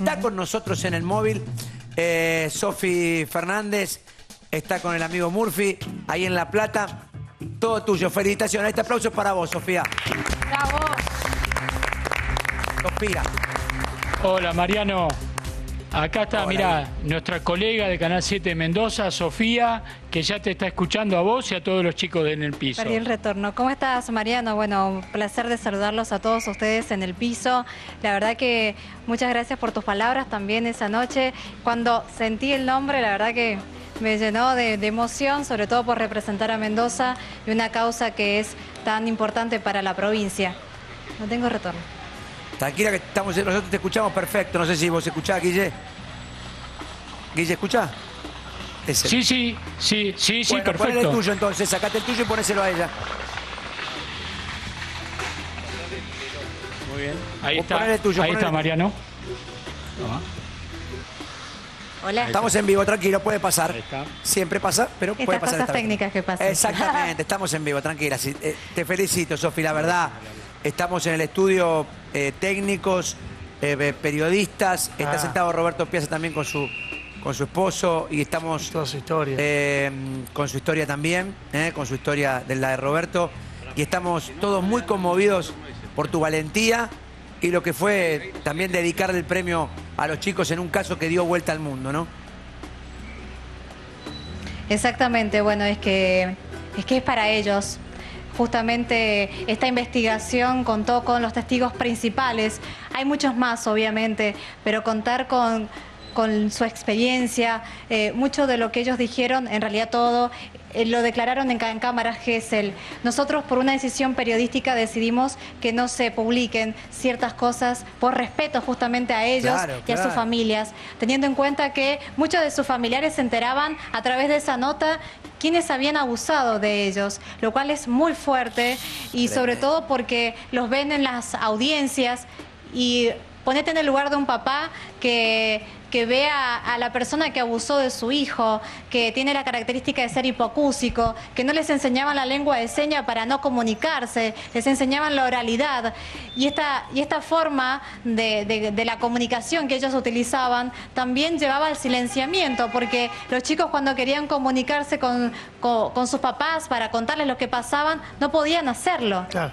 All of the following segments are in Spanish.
Está con nosotros en el móvil eh, Sofi Fernández, está con el amigo Murphy, ahí en La Plata. Todo tuyo, felicitaciones. Este aplauso es para vos, Sofía. Bravo. Sofía. Hola Mariano, acá está, mira, nuestra colega de Canal 7 de Mendoza, Sofía, que ya te está escuchando a vos y a todos los chicos de en el piso. Perdí el retorno. ¿Cómo estás, Mariano? Bueno, un placer de saludarlos a todos ustedes en el piso. La verdad que muchas gracias por tus palabras también esa noche. Cuando sentí el nombre, la verdad que me llenó de, de emoción, sobre todo por representar a Mendoza y una causa que es tan importante para la provincia. No tengo retorno. Tranquila que estamos, nosotros te escuchamos perfecto. No sé si vos escuchás, Guille. Guille, ¿escuchás? Ese. Sí, sí, sí, sí, sí, Bueno, ponele perfecto. el tuyo entonces, sacate el tuyo y ponéselo a ella. Muy bien. Ahí Vos está, ponele el tuyo, ahí está el- Mariano. Hola. Estamos en vivo, tranquilo, puede pasar. Siempre pasa, pero Estas puede pasar. cosas esta vez. técnicas que pasan. Exactamente, estamos en vivo, tranquila. Eh, te felicito, Sofi, la verdad. Estamos en el estudio, eh, técnicos, eh, periodistas. Está Ah. sentado Roberto Piazza también con su, con su esposo y estamos Toda su historia. eh, con su historia también, eh, con su historia de la de Roberto. Y estamos todos muy conmovidos por tu valentía y lo que fue también dedicarle el premio a los chicos en un caso que dio vuelta al mundo, ¿no? Exactamente, bueno, es que es que es para ellos. Justamente esta investigación contó con los testigos principales. Hay muchos más, obviamente, pero contar con, con su experiencia, eh, mucho de lo que ellos dijeron, en realidad todo, eh, lo declararon en, en cámara Gesell. Nosotros, por una decisión periodística, decidimos que no se publiquen ciertas cosas por respeto justamente a ellos Claro, y a sus familias, teniendo en cuenta que muchos de sus familiares se enteraban a través de esa nota quienes habían abusado de ellos, lo cual es muy fuerte y sobre todo porque los ven en las audiencias y ponete en el lugar de un papá que, que ve a, a la persona que abusó de su hijo, que tiene la característica de ser hipocúsico, que no les enseñaban la lengua de seña para no comunicarse, les enseñaban la oralidad. Y esta, y esta forma de, de- de la comunicación que ellos utilizaban también llevaba al silenciamiento, porque los chicos cuando querían comunicarse con, con- con sus papás para contarles lo que pasaban, no podían hacerlo. Claro.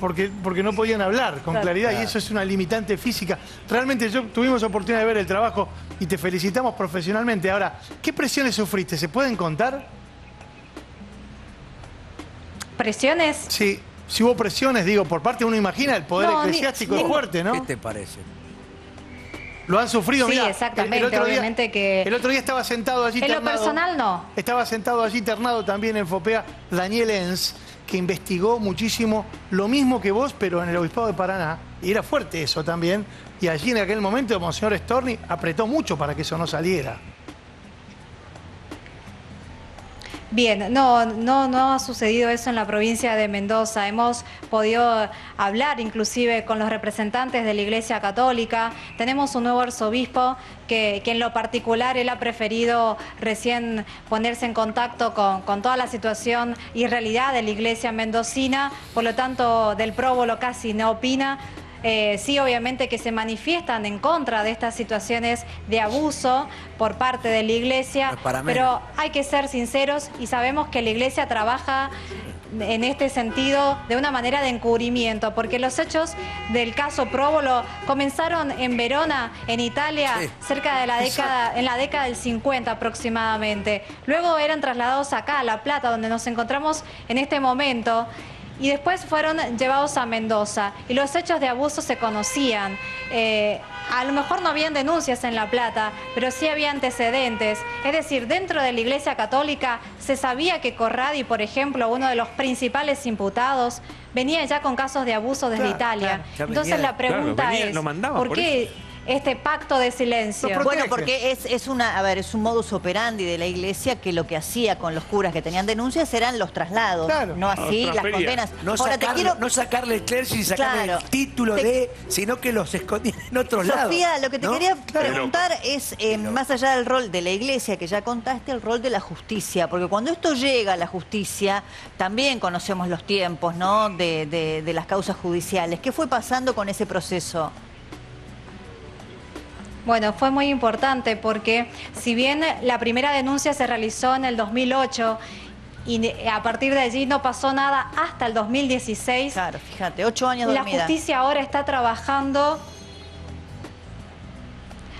Porque, porque no podían hablar con Claro. claridad y eso es una limitante física. Realmente yo tuvimos oportunidad de ver el trabajo y te felicitamos profesionalmente. Ahora, ¿qué presiones sufriste? ¿Se pueden contar? Presiones. Sí. Si hubo presiones, digo, por parte uno imagina el poder No, eclesiástico ni- es fuerte, ¿Qué ¿no? te parece? Lo han sufrido, Sí, mirá, exactamente, otro día- que- El otro día estaba sentado allí En lo personal, no. Estaba sentado allí internado también en Fopea Daniel Enz, que investigó muchísimo lo mismo que vos, pero en el Obispado de Paraná. Y era fuerte eso también. Y allí en aquel momento, Monseñor Storni apretó mucho para que eso no saliera. Bien, no, no, no ha sucedido eso en la provincia de Mendoza. Hemos podido hablar inclusive con los representantes de la Iglesia Católica. Tenemos un nuevo arzobispo que, que en lo particular él ha preferido recién ponerse en contacto con, con toda la situación y realidad de la Iglesia mendocina. Por lo tanto, del próbolo casi no opina. Eh, sí, obviamente que se manifiestan en contra de estas situaciones de abuso por parte de la iglesia, No menos. pero hay que ser sinceros y sabemos que la iglesia trabaja en este sentido de una manera de encubrimiento, porque los hechos del caso Próbolo comenzaron en Verona, en Italia, Sí. cerca de la década, en la década del 50 aproximadamente. Luego eran trasladados acá a La Plata, donde nos encontramos en este momento. Y después fueron llevados a Mendoza y los hechos de abuso se conocían. Eh, a lo mejor no habían denuncias en La Plata, pero sí había antecedentes. Es decir, dentro de la Iglesia Católica se sabía que Corradi, por ejemplo, uno de los principales imputados, venía ya con casos de abuso desde Claro, Italia. claro, Entonces venía- la pregunta claro, venía- es, lo mandaba ¿por por qué este pacto de silencio? Bueno, porque es, es una, a ver, es un modus operandi de la iglesia que lo que hacía con los curas que tenían denuncias eran los traslados, Claro. no así las condenas. No, Ahora te sacarle, quiero, no sacarle el clergy y sacarle Claro. el título Te- de, sino que los escondían en otros lados. Sofía, lo que te ¿no? quería Claro. preguntar es, eh, más allá del rol de la iglesia que ya contaste, el rol de la justicia, porque cuando esto llega a la justicia, también conocemos los tiempos, ¿no? De, de- de las causas judiciales. ¿Qué fue pasando con ese proceso? Bueno, fue muy importante porque si bien la primera denuncia se realizó en el 2008 y a partir de allí no pasó nada hasta el 2016. Claro, fíjate, ocho años La justicia ahora está trabajando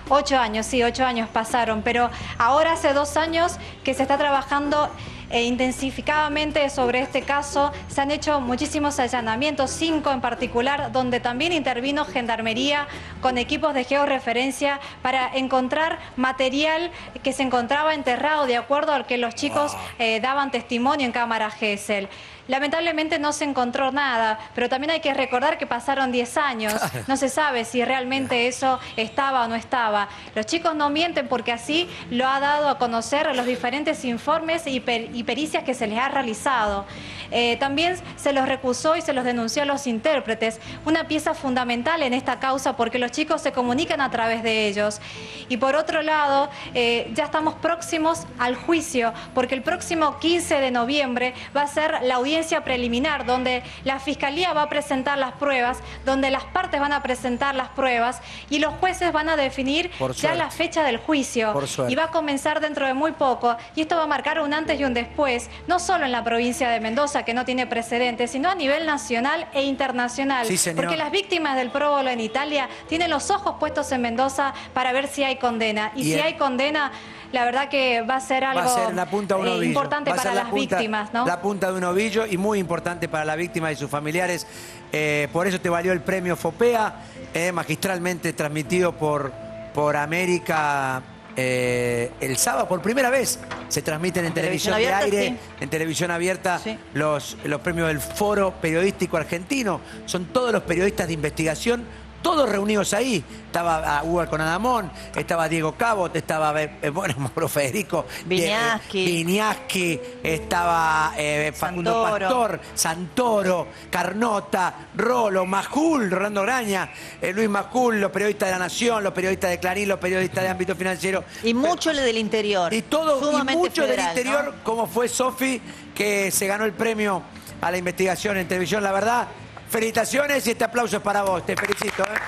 Ocho años, sí, ocho años pasaron, pero ahora hace dos años que se está trabajando e intensificadamente sobre este caso. Se han hecho muchísimos allanamientos, cinco en particular, donde también intervino Gendarmería con equipos de georreferencia para encontrar material que se encontraba enterrado de acuerdo al que los chicos eh, daban testimonio en cámara GESEL. Lamentablemente no se encontró nada, pero también hay que recordar que pasaron 10 años. No se sabe si realmente eso estaba o no estaba. Los chicos no mienten porque así lo ha dado a conocer los diferentes informes y, pericias que se les ha realizado. Eh, también se los recusó y se los denunció a los intérpretes, una pieza fundamental en esta causa porque los chicos se comunican a través de ellos. Y por otro lado, eh, ya estamos próximos al juicio, porque el próximo 15 de noviembre va a ser la audiencia preliminar, donde la Fiscalía va a presentar las pruebas, donde las partes van a presentar las pruebas y los jueces van a definir ya la fecha del juicio. Y va a comenzar dentro de muy poco. Y esto va a marcar un antes y un después, no solo en la provincia de Mendoza, que no tiene precedentes, sino a nivel nacional e internacional. porque las víctimas del próbolo en Italia tienen los ojos puestos en Mendoza para ver si hay condena. Y, si hay condena, la verdad que va a ser algo eh, importante para las víctimas. ¿no? La punta de un ovillo y muy importante para la víctima y sus familiares. Eh, por eso te valió el premio FOPEA, eh, magistralmente transmitido por, por América. el sábado por primera vez se transmiten en, televisión, de aire, en televisión abierta, los, los premios del Foro Periodístico Argentino. Son todos los periodistas de investigación todos reunidos ahí. Estaba ah, Hugo con Adamón, estaba Diego Cabot, estaba, eh, eh, bueno, Mauro Federico, Viñaski, estaba eh, Facundo Pastor, Santoro, Carnota, Rolo, Majul, Rolando Graña, Luis Majul, los periodistas de La Nación, los periodistas de Clarín, los periodistas de ámbito financiero. Y mucho del interior. Y todo, y mucho del interior, como fue Sofi, que se ganó el premio a la investigación en televisión, la verdad. Felicitaciones y este aplauso es para vos. Te felicito. ¿eh?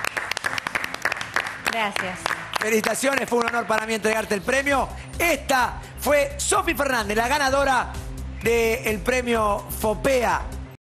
Gracias. Felicitaciones, fue un honor para mí entregarte el premio. Esta fue Sofi Fernández, la ganadora del premio FOPEA